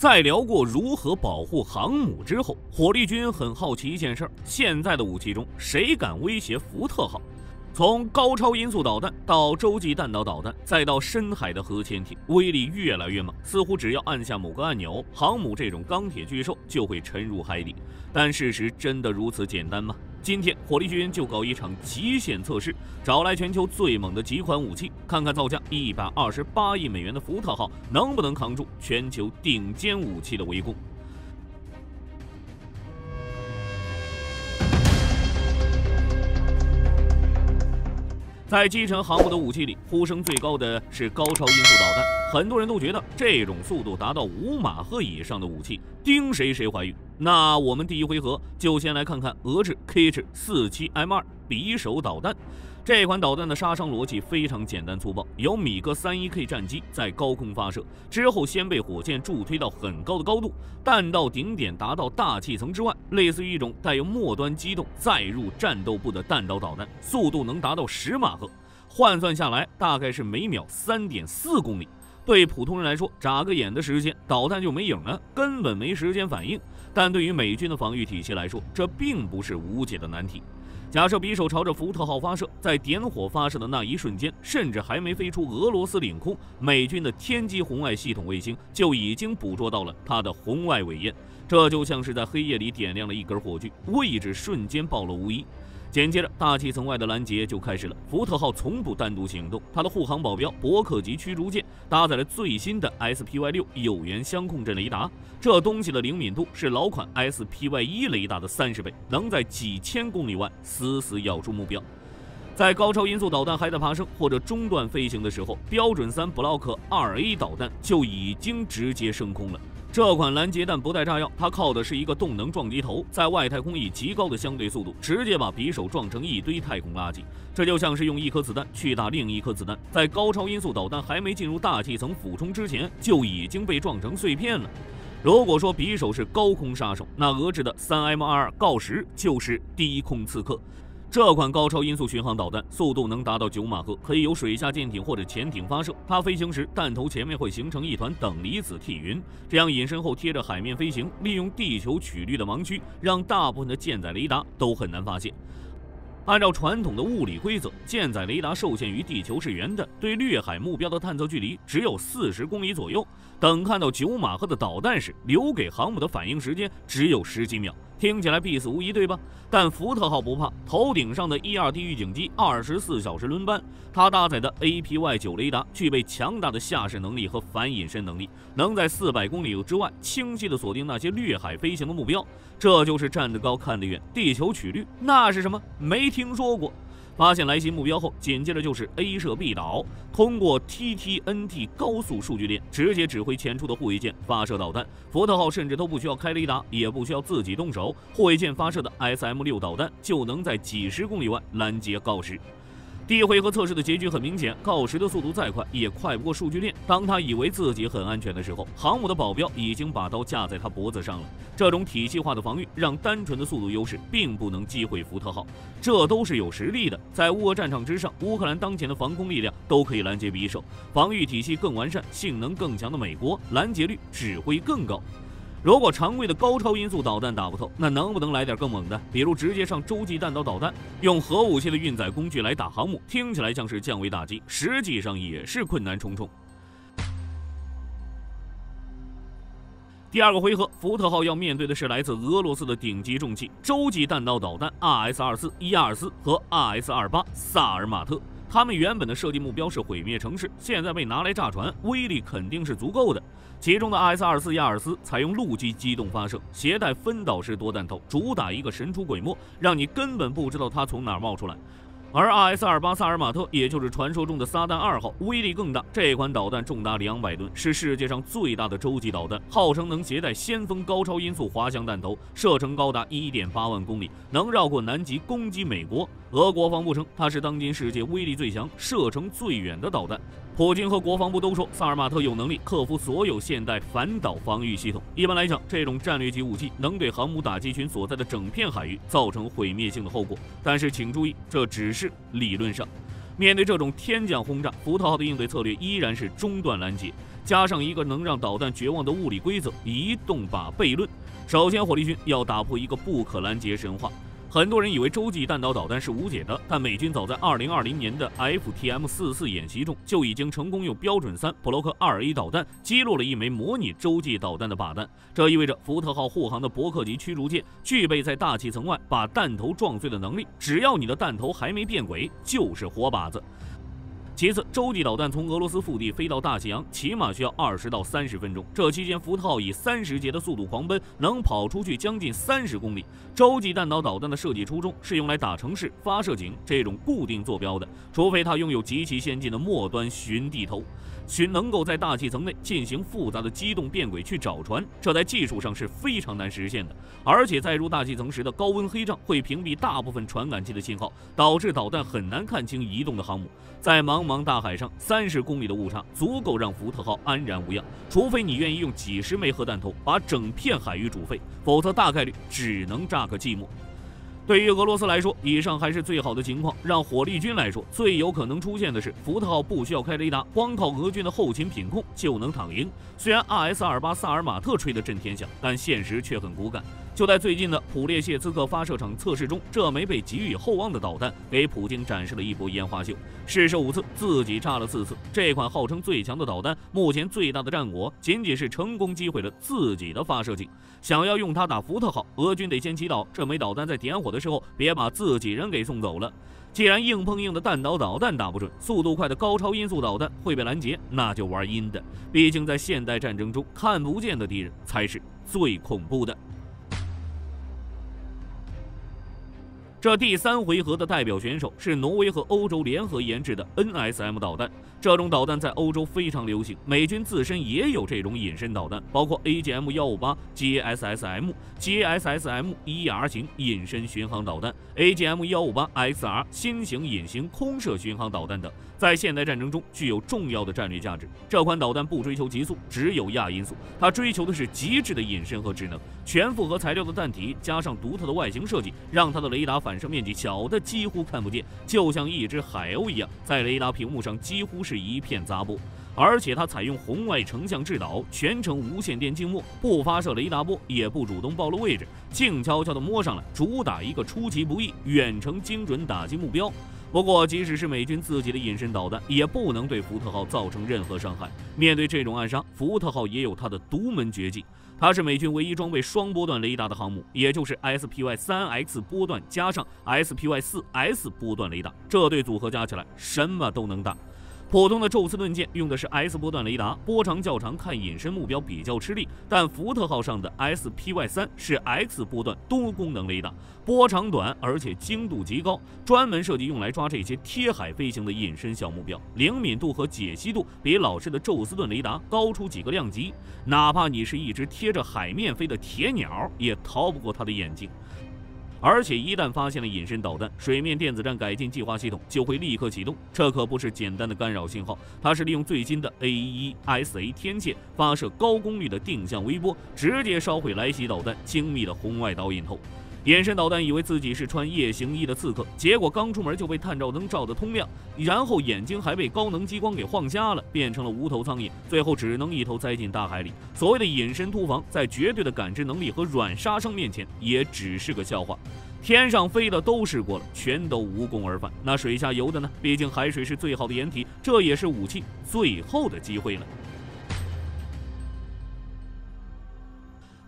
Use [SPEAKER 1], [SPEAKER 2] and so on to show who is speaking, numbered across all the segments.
[SPEAKER 1] 在聊过如何保护航母之后，火力军很好奇一件事：现在的武器中，谁敢威胁福特号？从高超音速导弹到洲际弹道导弹，再到深海的核潜艇，威力越来越猛，似乎只要按下某个按钮，航母这种钢铁巨兽就会沉入海底。但事实真的如此简单吗？今天火力军就搞一场极限测试，找来全球最猛的几款武器，看看造价一百二十八亿美元的福特号能不能扛住全球顶尖武器的围攻。在击沉航母的武器里，呼声最高的是高超音速导弹。很多人都觉得这种速度达到五马赫以上的武器，盯谁谁怀孕。那我们第一回合就先来看看俄制 K 制四七 M 二匕首导弹。这款导弹的杀伤逻辑非常简单粗暴，由米格三一 K 战机在高空发射之后，先被火箭助推到很高的高度，弹道顶点达到大气层之外，类似于一种带有末端机动再入战斗部的弹道导弹，速度能达到十马赫，换算下来大概是每秒三点四公里。对普通人来说，眨个眼的时间，导弹就没影了，根本没时间反应。但对于美军的防御体系来说，这并不是无解的难题。假设匕首朝着福特号发射，在点火发射的那一瞬间，甚至还没飞出俄罗斯领空，美军的天基红外系统卫星就已经捕捉到了它的红外尾焰。这就像是在黑夜里点亮了一根火炬，位置瞬间暴露无遗。紧接着，大气层外的拦截就开始了。福特号从不单独行动，它的护航保镖伯克级驱逐舰搭载了最新的 SPY 六有源相控阵雷达，这东西的灵敏度是老款 SPY 一雷达的三十倍，能在几千公里外死死咬住目标。在高超音速导弹还在爬升或者中断飞行的时候，标准三 Block 二 A 导弹就已经直接升空了。这款拦截弹不带炸药，它靠的是一个动能撞击头，在外太空以极高的相对速度，直接把匕首撞成一堆太空垃圾。这就像是用一颗子弹去打另一颗子弹，在高超音速导弹还没进入大气层俯冲之前，就已经被撞成碎片了。如果说匕首是高空杀手，那俄制的三 M 二二锆石就是低空刺客。这款高超音速巡航导弹速度能达到九马赫，可以由水下舰艇或者潜艇发射。它飞行时，弹头前面会形成一团等离子气云，这样隐身后贴着海面飞行，利用地球曲率的盲区，让大部分的舰载雷达都很难发现。按照传统的物理规则，舰载雷达受限于地球是圆的，对掠海目标的探测距离只有四十公里左右。等看到九马赫的导弹时，留给航母的反应时间只有十几秒。听起来必死无疑，对吧？但福特号不怕，头顶上的 e 二 d 预警机二十四小时轮班，它搭载的 APY 九雷达具备强大的下视能力和反隐身能力，能在四百公里之外清晰地锁定那些掠海飞行的目标。这就是站得高看得远。地球曲率那是什么？没听说过。发现来袭目标后，紧接着就是 A 射 B 导，通过 TTNT 高速数据链，直接指挥前出的护卫舰发射导弹。福特号甚至都不需要开雷达，也不需要自己动手，护卫舰发射的 SM 六导弹就能在几十公里外拦截锆石。第一回合测试的结局很明显，锆石的速度再快也快不过数据链。当他以为自己很安全的时候，航母的保镖已经把刀架在他脖子上了。这种体系化的防御让单纯的速度优势并不能击毁福特号，这都是有实力的。在乌俄战场之上，乌克兰当前的防空力量都可以拦截匕首，防御体系更完善、性能更强的美国，拦截率只会更高。如果常规的高超音速导弹打不透，那能不能来点更猛的？比如直接上洲际弹道导弹，用核武器的运载工具来打航母，听起来像是降维打击，实际上也是困难重重。第二个回合，福特号要面对的是来自俄罗斯的顶级重器——洲际弹道导弹 RS 二四伊尔斯和 RS 二八萨尔马特。他们原本的设计目标是毁灭城市，现在被拿来炸船，威力肯定是足够的。其中的 S 二四亚尔斯采用陆基机动发射，携带分导式多弹头，主打一个神出鬼没，让你根本不知道它从哪儿冒出来。而 RS 二八萨尔马特，也就是传说中的撒旦二号，威力更大。这款导弹重达两百吨，是世界上最大的洲际导弹，号称能携带先锋高超音速滑翔弹头，射程高达一点八万公里，能绕过南极攻击美国。俄国防部称，它是当今世界威力最强、射程最远的导弹。普京和国防部都说，萨尔马特有能力克服所有现代反导防御系统。一般来讲，这种战略级武器能对航母打击群所在的整片海域造成毁灭性的后果。但是，请注意，这只是理论上。面对这种天降轰炸，福特号的应对策略依然是中断拦截。加上一个能让导弹绝望的物理规则——移动靶悖论。首先，火力军要打破一个不可拦截神话。很多人以为洲际弹道导弹是无解的，但美军早在2020年的 FTM-44 演习中就已经成功用标准三布洛克 2A 导弹击落了一枚模拟洲际导弹的靶弹。这意味着福特号护航的伯克级驱逐舰具备在大气层外把弹头撞碎的能力，只要你的弹头还没变轨，就是活靶子。其次，洲际导弹从俄罗斯腹地飞到大西洋，起码需要二十到三十分钟。这期间，福特号以三十节的速度狂奔，能跑出去将近三十公里。洲际弹道导弹的设计初衷是用来打城市、发射井这种固定坐标的，除非它拥有极其先进的末端寻地头。需能够在大气层内进行复杂的机动变轨去找船，这在技术上是非常难实现的。而且载入大气层时的高温黑障会屏蔽大部分传感器的信号，导致导弹很难看清移动的航母。在茫茫大海上，三十公里的误差足够让福特号安然无恙，除非你愿意用几十枚核弹头把整片海域煮沸，否则大概率只能炸个寂寞。对于俄罗斯来说，以上还是最好的情况。让火力军来说，最有可能出现的是，福特号不需要开雷达，光靠俄军的后勤品控就能躺赢。虽然 RS-28 萨尔马特吹得震天响，但现实却很骨感。就在最近的普列谢茨克发射场测试中，这枚被寄予厚望的导弹给普京展示了一波烟花秀。试射五次，自己炸了四次。这款号称最强的导弹，目前最大的战果仅仅是成功击毁了自己的发射井。想要用它打福特号，俄军得先祈祷这枚导弹在点火的时候别把自己人给送走了。既然硬碰硬的弹道导弹打不准，速度快的高超音速导弹会被拦截，那就玩阴的。毕竟在现代战争中，看不见的敌人才是最恐怖的。这第三回合的代表选手是挪威和欧洲联合研制的 NSM 导弹。这种导弹在欧洲非常流行，美军自身也有这种隐身导弹，包括 AGM-158 GSSM、GSSM 一 R 型隐身巡航导弹、AGM-158 XR 新型隐形空射巡航导弹等，在现代战争中具有重要的战略价值。这款导弹不追求极速，只有亚音速，它追求的是极致的隐身和智能。全复合材料的弹体加上独特的外形设计，让它的雷达反反射面积小的几乎看不见，就像一只海鸥一样，在雷达屏幕上几乎是。一片杂布，而且它采用红外成像制导，全程无线电静默，不发射雷达波，也不主动暴露位置，静悄悄地摸上来，主打一个出其不意、远程精准打击目标。不过，即使是美军自己的隐身导弹，也不能对福特号造成任何伤害。面对这种暗杀，福特号也有它的独门绝技，它是美军唯一装备双波段雷达的航母，也就是 SPY 三 X 波段加上 SPY 四 S 波段雷达，这对组合加起来什么都能打。普通的宙斯盾舰用的是 S 波段雷达，波长较长，看隐身目标比较吃力。但福特号上的 SPY 三是 X 波段多功能雷达，波长短，而且精度极高，专门设计用来抓这些贴海飞行的隐身小目标，灵敏度和解析度比老式的宙斯盾雷达高出几个量级。哪怕你是一只贴着海面飞的铁鸟，也逃不过它的眼睛。而且一旦发现了隐身导弹，水面电子战改进计划系统就会立刻启动。这可不是简单的干扰信号，它是利用最新的 AESA 天线发射高功率的定向微波，直接烧毁来袭导弹精密的红外导引头。隐身导弹以为自己是穿夜行衣的刺客，结果刚出门就被探照灯照得通亮，然后眼睛还被高能激光给晃瞎了，变成了无头苍蝇，最后只能一头栽进大海里。所谓的隐身突防，在绝对的感知能力和软杀伤面前，也只是个笑话。天上飞的都试过了，全都无功而返。那水下游的呢？毕竟海水是最好的掩体，这也是武器最后的机会了。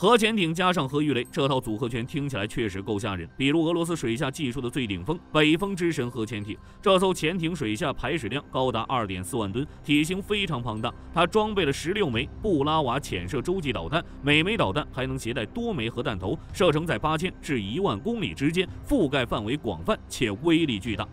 [SPEAKER 1] 核潜艇加上核鱼雷，这套组合拳听起来确实够吓人。比如俄罗斯水下技术的最顶峰——北风之神核潜艇，这艘潜艇水下排水量高达二点四万吨，体型非常庞大。它装备了十六枚布拉瓦潜射洲际导弹，每枚导弹还能携带多枚核弹头，射程在八千至一万公里之间，覆盖范围广泛且威力巨大。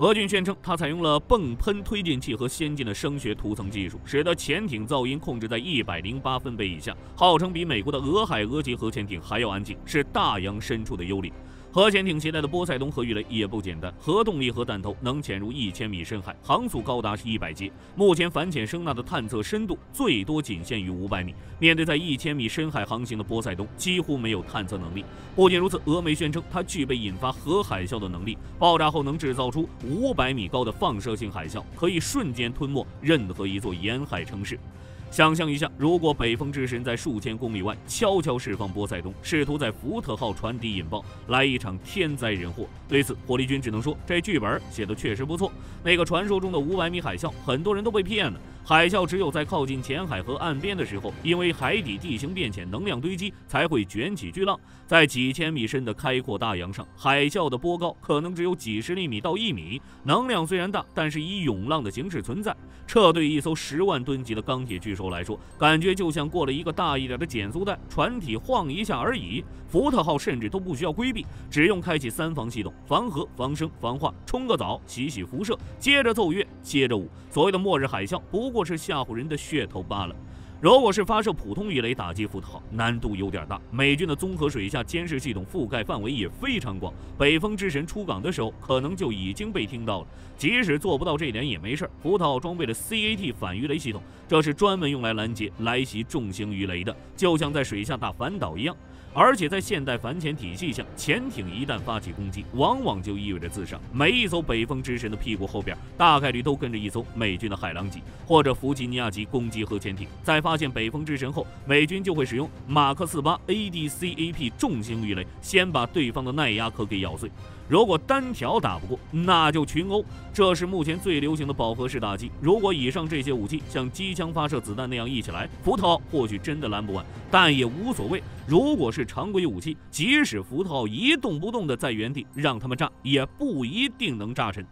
[SPEAKER 1] 俄军宣称，它采用了泵喷推进器和先进的声学涂层技术，使得潜艇噪音控制在一百零八分贝以下，号称比美国的俄亥俄级核潜艇还要安静，是大洋深处的幽灵。核潜艇携带的波塞冬核鱼雷也不简单，核动力核弹头能潜入一千米深海，航速高达是一百节。目前反潜声呐的探测深度最多仅限于五百米。面对在一千米深海航行的波塞冬，几乎没有探测能力。不仅如此，俄媒宣称它具备引发核海啸的能力，爆炸后能制造出五百米高的放射性海啸，可以瞬间吞没任何一座沿海城市。想象一下，如果北风之神在数千公里外悄悄释放波塞冬，试图在福特号船底引爆，来一场天灾人祸。对此，火力军只能说，这剧本写的确实不错。那个传说中的五百米海啸，很多人都被骗了。海啸只有在靠近浅海和岸边的时候，因为海底地形变浅，能量堆积，才会卷起巨浪。在几千米深的开阔大洋上，海啸的波高可能只有几十厘米到一米，能量虽然大，但是以涌浪的形式存在。这对一艘十万吨级的钢铁巨兽来说，感觉就像过了一个大一点的减速带，船体晃一下而已。福特号甚至都不需要规避，只用开启三防系统，防核、防声、防化，冲个澡，洗洗辐射，接着奏乐，接着舞。所谓的末日海啸，不过是吓唬人的噱头罢了。如果是发射普通鱼雷打击福特号，难度有点大。美军的综合水下监视系统覆盖范围也非常广，北风之神出港的时候，可能就已经被听到了。即使做不到这点也没事儿，福特号装备了 CAT 反鱼雷系统，这是专门用来拦截来袭重型鱼雷的，就像在水下打反导一样。而且在现代反潜体系下，潜艇一旦发起攻击，往往就意味着自杀。每一艘北风之神的屁股后边，大概率都跟着一艘美军的海狼级或者弗吉尼亚级攻击核潜艇。在发现北风之神后，美军就会使用马克四八 ADCAP 重型鱼雷，先把对方的耐压壳给咬碎。如果单挑打不过，那就群殴。这是目前最流行的饱和式打击。如果以上这些武器像机枪发射子弹那样一起来，福特号或许真的拦不完，但也无所谓。如果是常规武器，即使福特号一动不动的在原地让他们炸，也不一定能炸沉。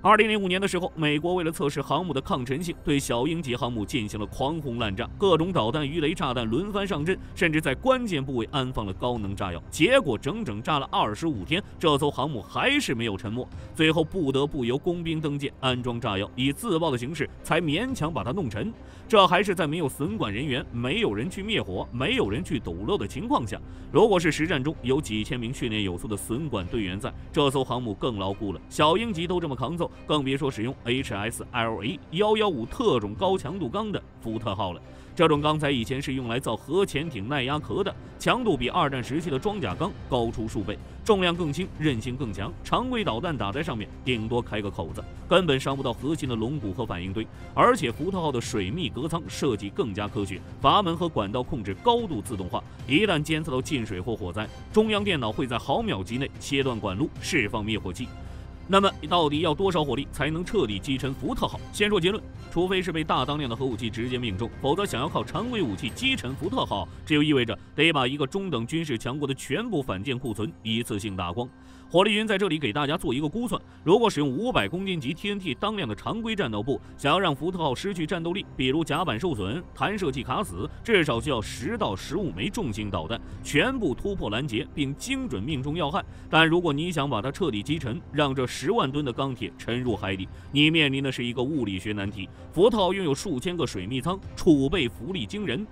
[SPEAKER 1] 二零零五年的时候，美国为了测试航母的抗沉性，对小鹰级航母进行了狂轰滥炸，各种导弹、鱼雷、炸弹轮番上阵，甚至在关键部位安放了高能炸药。结果整整炸了二十五天，这艘航母还是没有沉没。最后不得不由工兵登舰安装炸药，以自爆的形式才勉强把它弄沉。这还是在没有损管人员、没有人去灭火、没有人去堵漏的情况下。如果是实战中有几千名训练有素的损管队员在，这艘航母更牢固了。小鹰级都这么扛揍。更别说使用 HSLA 幺幺五特种高强度钢的福特号了。这种钢材以前是用来造核潜艇耐压壳的，强度比二战时期的装甲钢高出数倍，重量更轻，韧性更强。常规导弹打在上面，顶多开个口子，根本伤不到核心的龙骨和反应堆。而且福特号的水密隔舱设计更加科学，阀门和管道控制高度自动化，一旦监测到进水或火灾，中央电脑会在毫秒级内切断管路，释放灭火器。那么到底要多少火力才能彻底击沉福特号？先说结论，除非是被大当量的核武器直接命中，否则想要靠常规武器击沉福特号，这就意味着得把一个中等军事强国的全部反舰库存一次性打光。火力军在这里给大家做一个估算：如果使用五百公斤级 TNT 当量的常规战斗部，想要让福特号失去战斗力，比如甲板受损、弹射器卡死，至少需要十到十五枚重型导弹全部突破拦截，并精准命中要害。但如果你想把它彻底击沉，让这十万吨的钢铁沉入海底，你面临的是一个物理学难题。福特号拥有数千个水密舱，储备浮力惊人。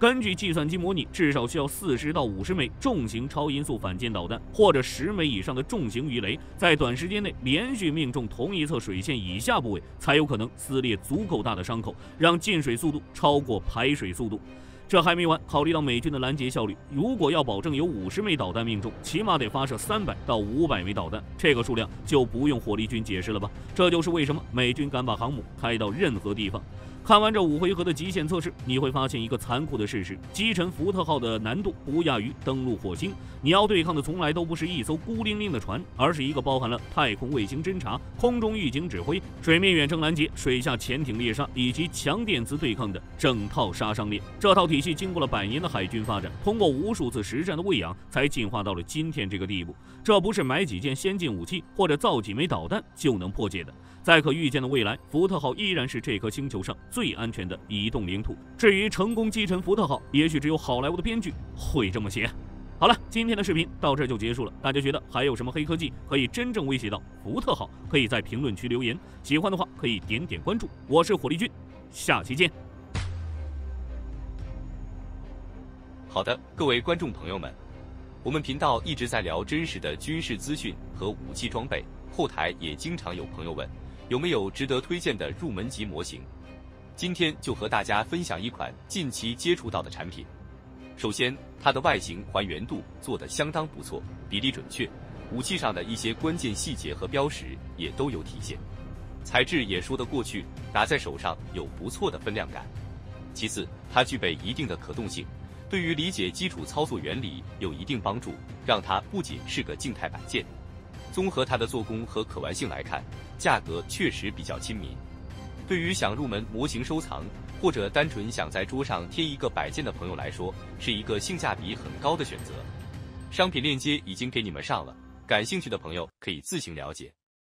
[SPEAKER 1] 根据计算机模拟，至少需要四十到五十枚重型超音速反舰导弹，或者十枚以上的重型鱼雷，在短时间内连续命中同一侧水线以下部位，才有可能撕裂足够大的伤口，让进水速度超过排水速度。这还没完，考虑到美军的拦截效率，如果要保证有五十枚导弹命中，起码得发射三百到五百枚导弹，这个数量就不用火力军解释了吧？这就是为什么美军敢把航母开到任何地方。看完这五回合的极限测试，你会发现一个残酷的事实：击沉福特号的难度不亚于登陆火星。你要对抗的从来都不是一艘孤零零的船，而是一个包含了太空卫星侦察、空中预警指挥、水面远程拦截、水下潜艇猎杀以及强电磁对抗的整套杀伤链。这套体系经过了百年的海军发展，通过无数次实战的喂养，才进化到了今天这个地步。这不是买几件先进武器或者造几枚导弹就能破解的。在可预见的未来，福特号依然是这颗星球上最安全的移动领土。至于成功击沉福特号，也许只有好莱坞的编剧会这么写。好了，今天的视频到这就结束了。大家觉得还有什么黑科技可以真正威胁到福特号？可以在评论区留言。喜欢的话可以点点关注。我是火力军，下期见。
[SPEAKER 2] 好的，各位观众朋友们，我们频道一直在聊真实的军事资讯和武器装备，后台也经常有朋友问。有没有值得推荐的入门级模型？今天就和大家分享一款近期接触到的产品。首先，它的外形还原度做得相当不错，比例准确，武器上的一些关键细节和标识也都有体现。材质也说得过去，拿在手上有不错的分量感。其次，它具备一定的可动性，对于理解基础操作原理有一定帮助，让它不仅是个静态板件。综合它的做工和可玩性来看，价格确实比较亲民。对于想入门模型收藏，或者单纯想在桌上贴一个摆件的朋友来说，是一个性价比很高的选择。商品链接已经给你们上了，感兴趣的朋友可以自行了解。